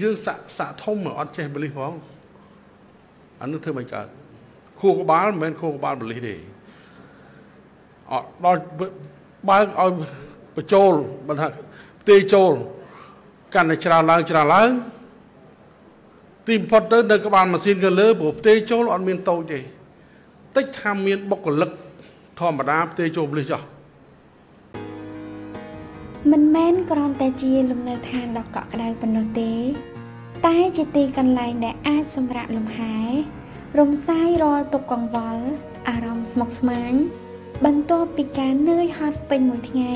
យើងសាក់សាក់ធំមកអត់ចេះបលិសផងអានឹងធ្វើមិនកើតខួរក្បាលមិនមែនខួរក្បាលបលិសទេអត់ដល់បើកឲ្យបញ្ចូលបើថាផ្ទេចូលកាន់តែច្រើនឡើងច្រើនឡើងទីបំផុតទៅនៅក្បាលម៉ាស៊ីនក៏លើព្រោះផ្ទេចូលអត់មានតូចទេតិចថាមានបុគ្គលិកធម្មតាផ្ទេចូលបលិសចោះ មិនមែនគ្រាន់តែជាលំនៅឋានដ៏កក់ក្ដៅប៉ុណ្ណោះទេ តែជាទីកន្លែងដែលអាចសម្រាកលំហែរំសាយរាល់ទុក្ខកង្វល់អារម្មណ៍ស្មុគស្មាញបន្ទាប់ពីការនឿយហត់ពេញមួយថ្ងៃ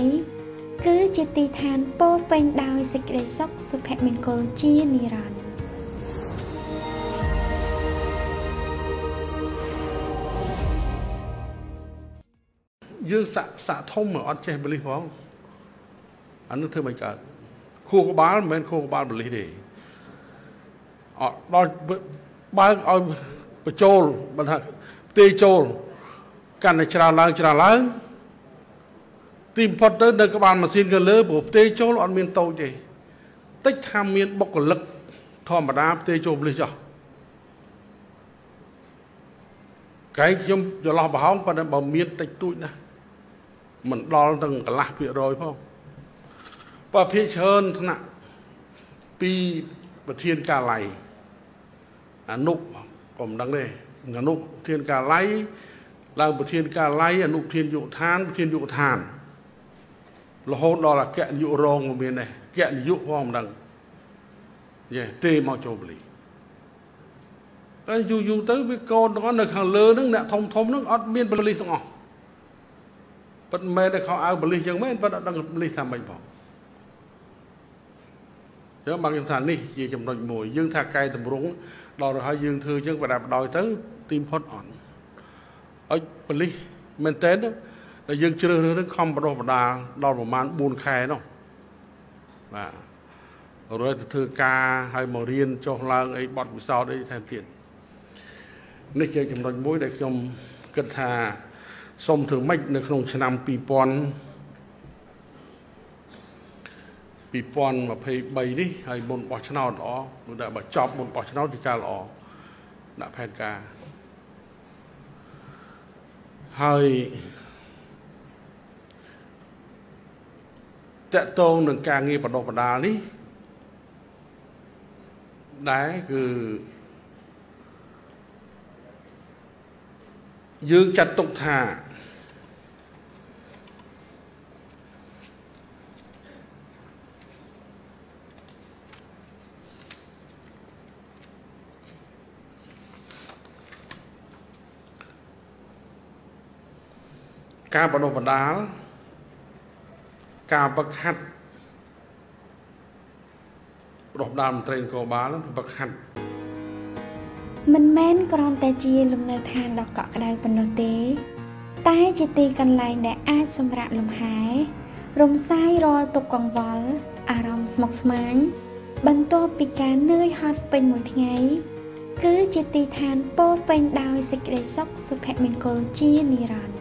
គឺជាទីឋានពោពេញដោយសេចក្តីសុខសុភមង្គលជានិរន្តរ៍យើងសាក់សាក់ធំមកអត់ចេះបលិសផង អានឹងធ្វើមិនកើតខួរក្បាលមិនមែនខួរក្បាលបលិសទេអត់ដល់បើកឲ្យបញ្ចូលបើថាផ្ទេចូលកាន់តែច្រើនឡើងច្រើនឡើងទីបំផុតទៅនៅក្បាលម៉ាស៊ីនក៏លើព្រោះផ្ទេចូលអត់មានតូចទេតិចថាមានបុគ្គលិកធម្មតាផ្ទេចូលបលិសចោះកែខ្ញុំចន្លោះប្រហោងប៉ុន្តែបើមានតិចតួចណាស់មិនដល់ទាំងកន្លះភាគរយផង បើភាកច្រើនថ្នាក់ពីប្រធានកាល័យអនុក៏មិនដឹងទេអនុប្រធានកាល័យឡើងប្រធានកាល័យអនុប្រធានយុឋានប្រធានយុឋានរហូតដល់អគ្គនាយករងក៏មានដែរអគ្គនាយកផងមិនដឹងយេទេមកចូលបលីតែយូរយូរទៅវាកូនទាំងអស់នៅខាងលើហ្នឹងអ្នកធំធំហ្នឹងអត់មានបលីទាំងអស់ប៉ិនមែនតែខោអាវបលីចឹងមែនប៉ិនអត់ដឹងបលីថាម៉េចផង ចឹងបានខ្ញុំថានេះជាចំណុចមួយយើងថាកែតម្រង់ដល់ទៅហើយយើងធ្វើចឹងបដាបដោយទៅទីផុតអត់ឲ្យបលិសមែនតើតែយើងជ្រើសរើសនឹងខំបដោះបដាដល់ប្រហែល4ខែនោះបាទរួចទៅធ្វើការឲ្យមករៀនចុះឡើងអីបត់ពិសោធន៍អីថែមទៀតនេះជាចំណុចមួយដែលខ្ញុំគិតថាសូមធ្វើម៉េចនៅក្នុងឆ្នាំ2000 2023នេះហើយមុនបោះឆ្នោតល្អព្រោះតែបើចប់មុនបោះឆ្នោតទីការល្អដាក់ផែនការហើយតកតងនឹងការងារបដិបដាលនេះដែរគឺយើងចាត់ទុកថា ការបដិបដាលការបង្ហាត់បដិបដាលមន្ត្រីនគរបាលបង្ហាត់មិនមែនគ្រាន់តែជាលំនៅឋានដ៏កក់ក្ដៅប៉ុណ្ណោះទេ តែជាទីកន្លែងដែលអាចសម្រាកលំហែរំសាយរាល់ទុក្ខកង្វល់អារម្មណ៍ស្មុគស្មាញបន្ទាប់ពីការនឿយហត់ពេញមួយថ្ងៃគឺជាទីឋានពោពេញដោយសេចក្តីសុខសុភមង្គលជានិរន្តរ៍